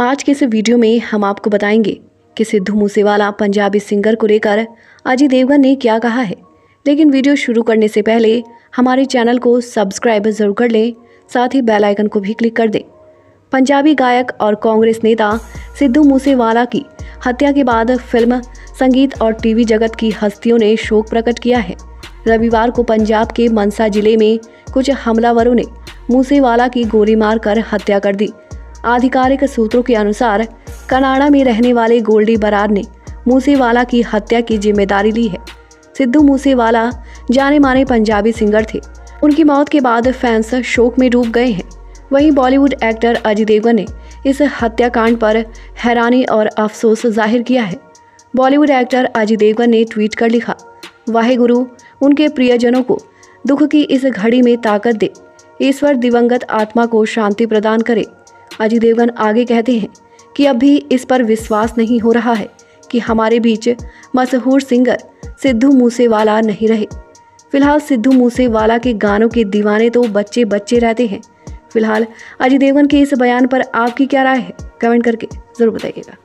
आज के इस वीडियो में हम आपको बताएँगे कि सिद्धू मूसेवाला पंजाबी सिंगर को लेकर अजय देवगन ने क्या कहा है। लेकिन वीडियो शुरू करने से पहले हमारे चैनल को सब्सक्राइब ज़रूर कर लें, साथ ही बेल आइकन को भी क्लिक कर दें। पंजाबी गायक और कांग्रेस नेता सिद्धू मूसेवाला की हत्या के बाद फ़िल्म, संगीत और टीवी जगत की हस्तियों ने शोक प्रकट किया है। रविवार को पंजाब के मनसा ज़िले में कुछ हमलावरों ने मूसेवाला की गोली मारकर हत्या कर दी। आधिकारिक सूत्रों के अनुसार, कनाडा में रहने वाले गोल्डी बरार ने मूसेवाला की हत्या की ज़िम्मेदारी ली है। सिद्धू मूसेवाला जाने माने पंजाबी सिंगर थे। उनकी मौत के बाद फैंस शोक में डूब गए हैं। वहीं बॉलीवुड एक्टर अजय देवगन ने इस हत्याकांड पर हैरानी और अफसोस ज़ाहिर किया है। बॉलीवुड एक्टर अजय देवगन ने ट्वीट कर लिखा वाहे गुरु उनके प्रियजनों को दुख की इस घड़ी में ताकत दे। ईश्वर दिवंगत आत्मा को शांति प्रदान करे। अजय देवगन आगे कहते हैं कि अभी इस पर विश्वास नहीं हो रहा है कि हमारे बीच मशहूर सिंगर सिद्धू मूसेवाला नहीं रहे। फ़िलहाल सिद्धू मूसेवाला के गानों के दीवाने तो बच्चे बच्चे रहते हैं। फ़िलहाल अजय देवगन के इस बयान पर आपकी क्या राय है? कमेंट करके ज़रूर बताइएगा।